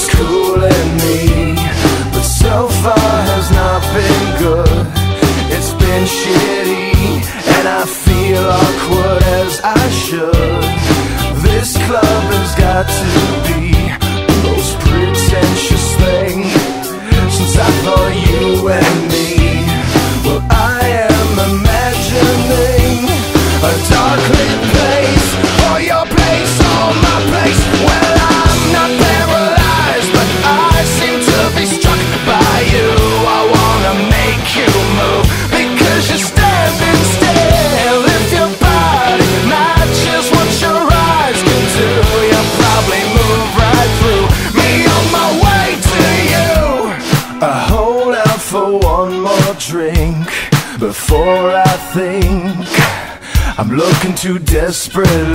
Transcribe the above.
was cooling me But so far has not been good. It's been shitty And I feel awkward as I should. This club has got to be for one more drink Before I think. I'm looking too desperately